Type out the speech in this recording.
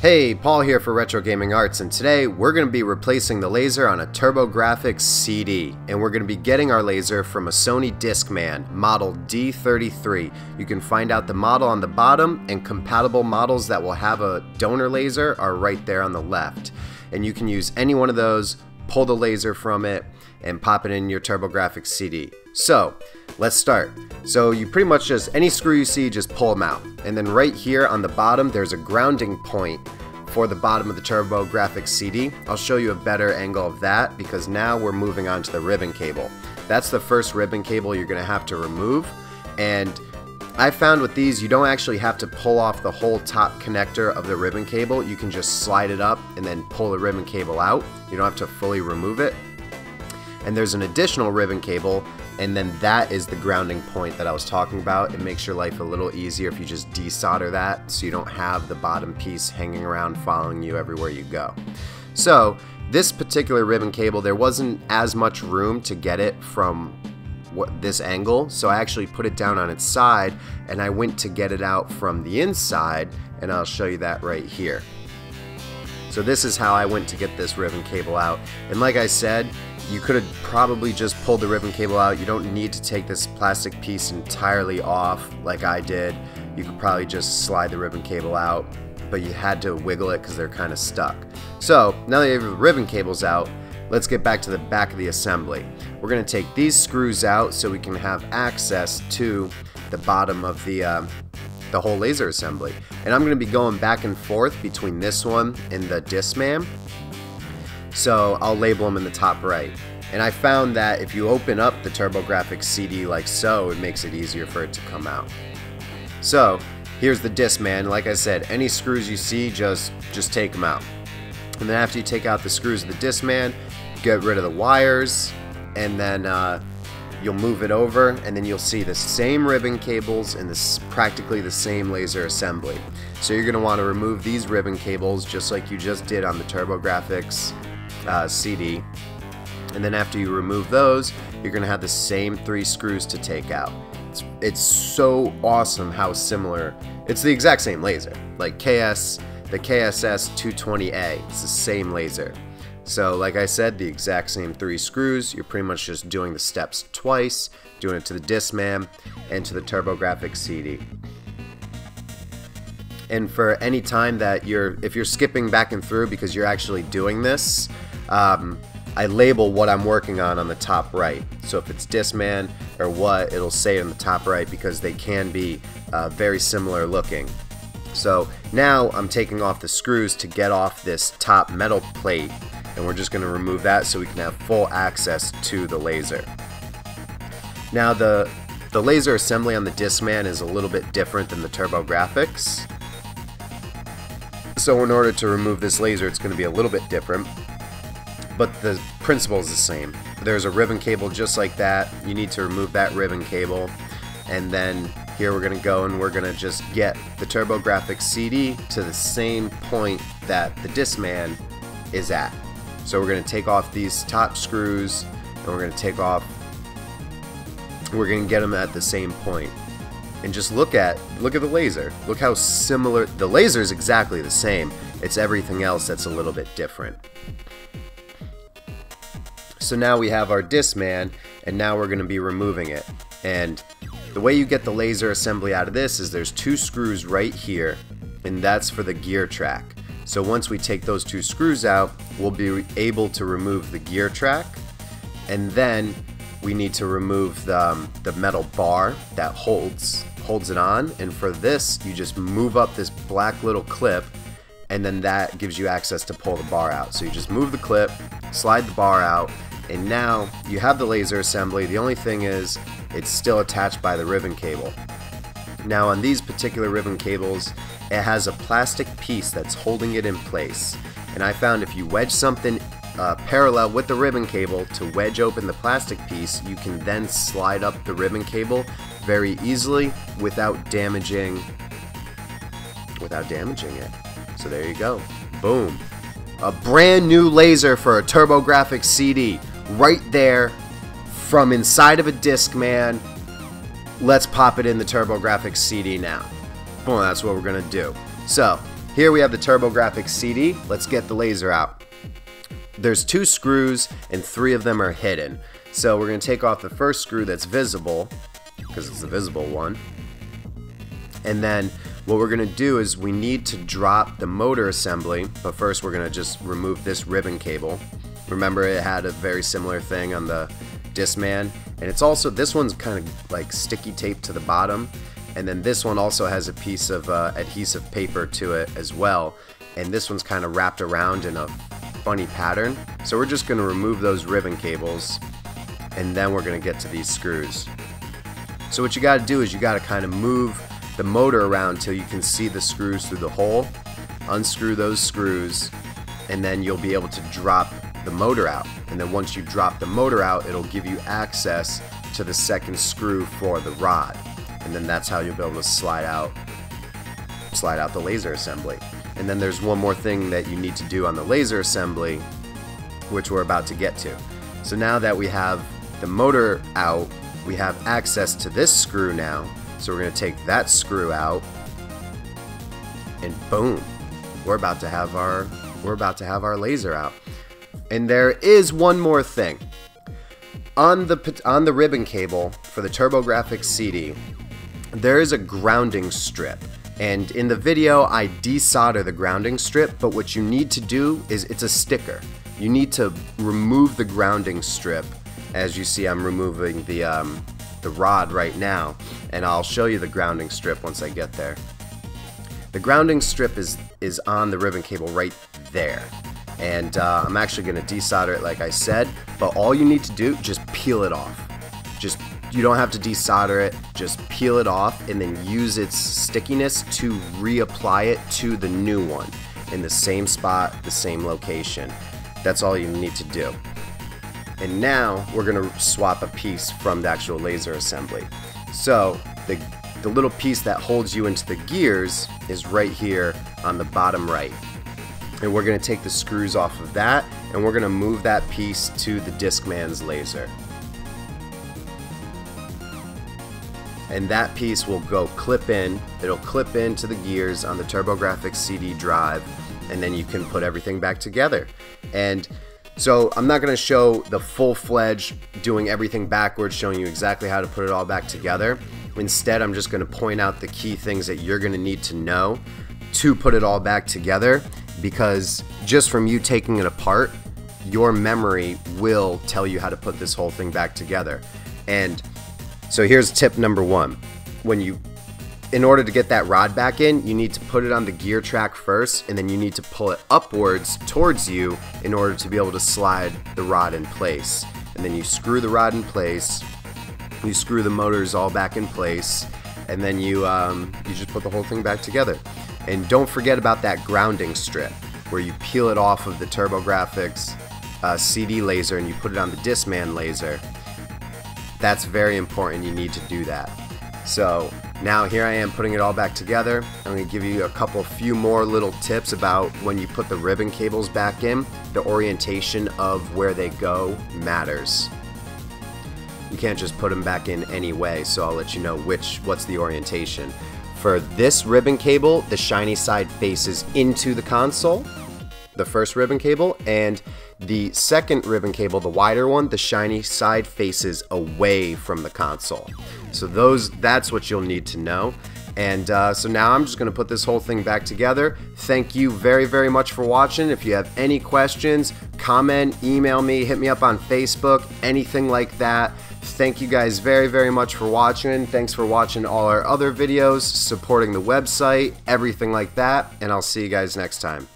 Hey, Paul here for Retro Gaming Arts, and today we're going to be replacing the laser on a TurboGrafx CD, and we're going to be getting our laser from a Sony Discman, model D33. You can find out the model on the bottom, and compatible models that will have a donor laser are right there on the left. And you can use any one of those, pull the laser from it, and pop it in your TurboGrafx CD. So, let's start. So you pretty much just, any screw you see, just pull them out. And then right here on the bottom, there's a grounding point for the bottom of the TurboGrafx CD. I'll show you a better angle of that because now we're moving on to the ribbon cable. That's the first ribbon cable you're going to have to remove. And I found with these, you don't actually have to pull off the whole top connector of the ribbon cable. You can just slide it up and then pull the ribbon cable out. You don't have to fully remove it. And there's an additional ribbon cable and then that is the grounding point that I was talking about. It makes your life a little easier if you just desolder that so you don't have the bottom piece hanging around following you everywhere you go. So this particular ribbon cable, there wasn't as much room to get it from what, this angle, so I actually put it down on its side and I went to get it out from the inside and I'll show you that right here. So this is how I went to get this ribbon cable out. And like I said, you could have probably just pulled the ribbon cable out. You don't need to take this plastic piece entirely off like I did. You could probably just slide the ribbon cable out, but you had to wiggle it because they're kind of stuck. So now that you have the ribbon cables out, let's get back to the back of the assembly. We're going to take these screws out so we can have access to the bottom of the uh, the whole laser assembly. And I'm going to be going back and forth between this one and the Discman. So I'll label them in the top right. And I found that if you open up the TurboGrafx CD like so, it makes it easier for it to come out. So here's the Discman. Like I said, any screws you see, just, just take them out. And then after you take out the screws of the Discman, get rid of the wires, and then uh, you'll move it over and then you'll see the same ribbon cables and this practically the same laser assembly. So you're going to want to remove these ribbon cables just like you just did on the TurboGrafx uh, CD. And then after you remove those, you're going to have the same three screws to take out. It's, it's so awesome how similar, it's the exact same laser. Like KS, the KSS 220A, it's the same laser. So like I said, the exact same three screws, you're pretty much just doing the steps twice, doing it to the Discman and to the TurboGrafx CD. And for any time that you're, if you're skipping back and through because you're actually doing this, um, I label what I'm working on on the top right. So if it's Discman or what, it'll say on the top right because they can be uh, very similar looking. So now I'm taking off the screws to get off this top metal plate and we're just going to remove that so we can have full access to the laser. Now the, the laser assembly on the Discman is a little bit different than the TurboGrafx. So in order to remove this laser it's going to be a little bit different, but the principle is the same. There's a ribbon cable just like that, you need to remove that ribbon cable, and then here we're going to go and we're going to just get the TurboGrafx CD to the same point that the Discman is at. So we're going to take off these top screws and we're going to take off, we're going to get them at the same point. And just look at, look at the laser. Look how similar, the laser is exactly the same. It's everything else that's a little bit different. So now we have our Discman and now we're going to be removing it. And the way you get the laser assembly out of this is there's two screws right here and that's for the gear track. So once we take those two screws out, we'll be able to remove the gear track and then we need to remove the, um, the metal bar that holds holds it on and for this you just move up this black little clip and then that gives you access to pull the bar out. So you just move the clip, slide the bar out, and now you have the laser assembly. The only thing is it's still attached by the ribbon cable. Now on these particular ribbon cables, it has a plastic piece that's holding it in place. And I found if you wedge something uh, parallel with the ribbon cable to wedge open the plastic piece, you can then slide up the ribbon cable very easily without damaging without damaging it. So there you go. Boom. A brand new laser for a TurboGrafx CD right there from inside of a Discman. Let's pop it in the TurboGrafx CD now. Well, that's what we're to do. So, here we have the TurboGrafx CD. Let's get the laser out. There's two screws and three of them are hidden. So we're to take off the first screw that's visible, because it's the visible one. And then what we're to do is we need to drop the motor assembly, but first we're to just remove this ribbon cable. Remember it had a very similar thing on the Discman, and it's also, this one's kind of like sticky tape to the bottom, and then this one also has a piece of uh, adhesive paper to it as well, and this one's kind of wrapped around in a funny pattern. So we're just going to remove those ribbon cables, and then we're going to get to these screws. So what you got to do is you got to kind of move the motor around till you can see the screws through the hole. Unscrew those screws and then you'll be able to drop the motor out. And then once you drop the motor out, it'll give you access to the second screw for the rod. And then that's how you'll be able to slide out slide out the laser assembly. And then there's one more thing that you need to do on the laser assembly, which we're about to get to. So now that we have the motor out, we have access to this screw now, so we're going to take that screw out and boom, we're about to have our we're about to have our laser out. And there is one more thing. On the on the ribbon cable for the TurboGrafx CD, there is a grounding strip. And in the video, I desolder the grounding strip, but what you need to do is it's a sticker. You need to remove the grounding strip. As you see, I'm removing the um, the rod right now and I'll show you the grounding strip once I get there. The grounding strip is, is on the ribbon cable right there and uh, I'm actually going to desolder it like I said but all you need to do just peel it off just you don't have to desolder it just peel it off and then use its stickiness to reapply it to the new one in the same spot the same location that's all you need to do and now we're going to swap a piece from the actual laser assembly. So the, the little piece that holds you into the gears is right here on the bottom right. And we're going to take the screws off of that and we're going to move that piece to the Discman's laser. and that piece will go clip in. It'll clip into the gears on the TurboGrafx CD drive, and then you can put everything back together. And so I'm not going to show the full-fledged doing everything backwards, showing you exactly how to put it all back together. Instead, I'm just going to point out the key things that you're going to need to know to put it all back together because just from you taking it apart, your memory will tell you how to put this whole thing back together. And so here's tip number one. When you in order to get that rod back in, you need to put it on the gear track first, and then you need to pull it upwards towards you in order to be able to slide the rod in place. And then you screw the rod in place, you screw the motors all back in place, and then you, um, you just put the whole thing back together. And don't forget about that grounding strip, where you peel it off of the TurboGrafx uh, CD laser and you put it on the Discman laser. That's very important, you need to do that. So now here I am putting it all back together. I'm to give you a couple few more little tips about when you put the ribbon cables back in. The orientation of where they go matters. You can't just put them back in any way, so I'll let you know which what's the orientation. For this ribbon cable, the shiny side faces into the console, the first ribbon cable, and the second ribbon cable, the wider one, the shiny side faces away from the console. So those, that's what you'll need to know. And uh, so now I'm just going to put this whole thing back together. Thank you very, very much for watching. If you have any questions, comment, email me, hit me up on Facebook, anything like that. Thank you guys very, very much for watching. Thanks for watching all our other videos, supporting the website, everything like that. And I'll see you guys next time.